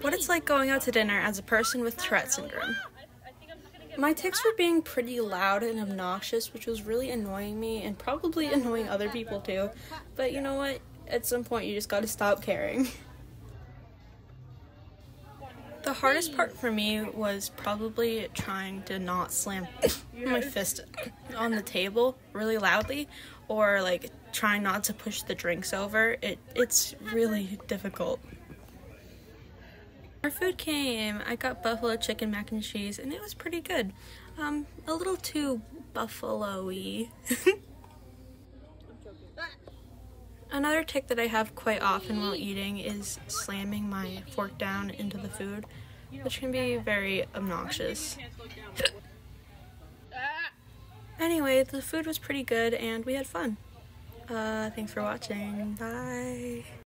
What it's like going out to dinner as a person with Tourette syndrome. My tics were being pretty loud and obnoxious, which was really annoying me and probably annoying other people too. But you know what? At some point, you just gotta stop caring. The hardest part for me was probably trying to not slam my fist on the table really loudly or like trying not to push the drinks over. It it's really difficult. Our food came. I got buffalo chicken mac and cheese and it was pretty good. Um a little too buffalo-y. Another tic that I have quite often while eating is slamming my fork down into the food, which can be very obnoxious. anyway, the food was pretty good and we had fun. Uh, thanks for watching. Bye.